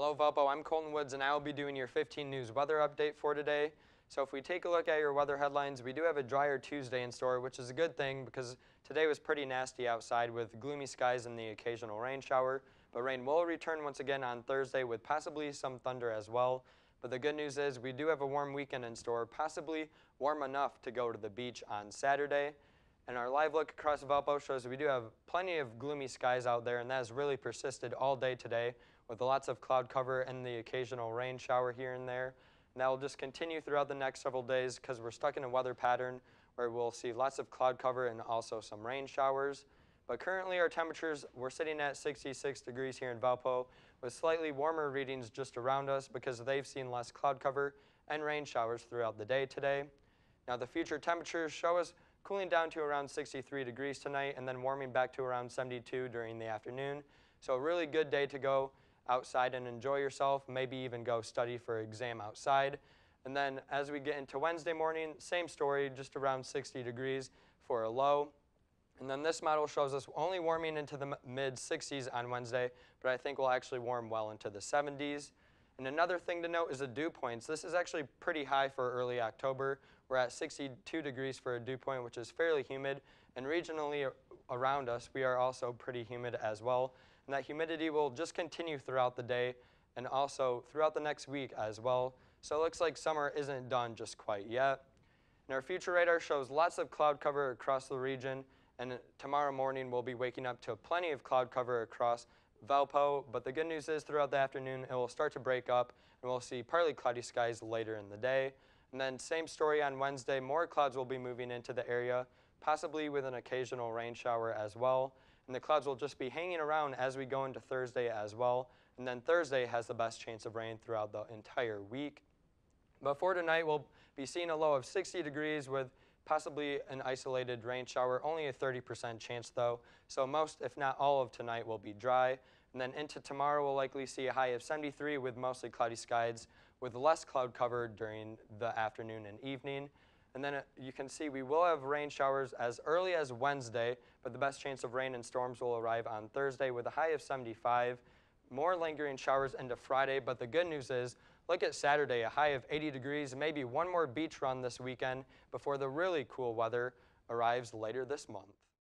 Hello, Valpo. I'm Kolton Woods, and I will be doing your 15 News weather update for today. So if we take a look at your weather headlines, we do have a drier Tuesday in store, which is a good thing because today was pretty nasty outside with gloomy skies and the occasional rain shower. But rain will return once again on Thursday with possibly some thunder as well. But the good news is we do have a warm weekend in store, possibly warm enough to go to the beach on Saturday. And our live look across Valpo shows we do have plenty of gloomy skies out there, and that has really persisted all day today with lots of cloud cover and the occasional rain shower here and there. And that will just continue throughout the next several days because we're stuck in a weather pattern where we'll see lots of cloud cover and also some rain showers. But currently our temperatures, we're sitting at 66 degrees here in Valpo with slightly warmer readings just around us because they've seen less cloud cover and rain showers throughout the day today. Now the future temperatures show us cooling down to around 63 degrees tonight and then warming back to around 72 during the afternoon. So a really good day to go outside and enjoy yourself, maybe even go study for exam outside. And then as we get into Wednesday morning, same story, just around 60 degrees for a low. And then this model shows us only warming into the mid 60s on Wednesday, but I think we'll actually warm well into the 70s. And another thing to note is the dew points. This is actually pretty high for early October. We're at 62 degrees for a dew point, which is fairly humid. And regionally around us, we are also pretty humid as well. And that humidity will just continue throughout the day and also throughout the next week as well. So it looks like summer isn't done just quite yet. And our future radar shows lots of cloud cover across the region. And tomorrow morning, we'll be waking up to plenty of cloud cover across Valpo. But the good news is throughout the afternoon, it will start to break up and we'll see partly cloudy skies later in the day. And then same story on Wednesday, more clouds will be moving into the area, possibly with an occasional rain shower as well and the clouds will just be hanging around as we go into Thursday as well. And then Thursday has the best chance of rain throughout the entire week. But for tonight, we'll be seeing a low of 60 degrees with possibly an isolated rain shower, only a 30% chance though. So most, if not all of tonight will be dry. And then into tomorrow, we'll likely see a high of 73 with mostly cloudy skies with less cloud cover during the afternoon and evening. And then uh, you can see we will have rain showers as early as Wednesday, but the best chance of rain and storms will arrive on Thursday with a high of 75. More lingering showers into Friday, but the good news is look at Saturday, a high of 80 degrees, maybe one more beach run this weekend before the really cool weather arrives later this month.